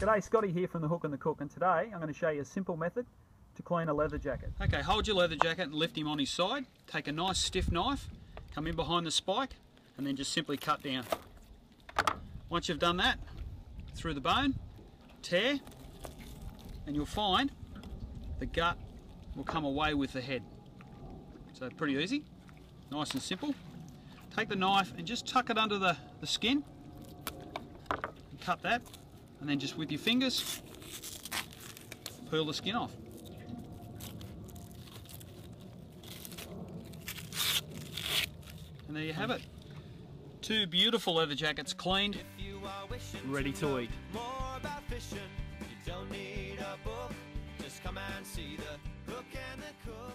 G'day, Scotty here from The Hook and the Cook, and today I'm going to show you a simple method to clean a leather jacket. Okay, hold your leather jacket and lift him on his side. Take a nice stiff knife, come in behind the spike, and then just simply cut down. Once you've done that, through the bone, tear, and you'll find the gut will come away with the head. So pretty easy, nice and simple. Take the knife and just tuck it under the, the skin, and cut that, and then just with your fingers, peel the skin off. And there you have it. Two beautiful leather jackets cleaned, ready to eat. More about fishing, you don't need a book. Just come and see the hook and the cook.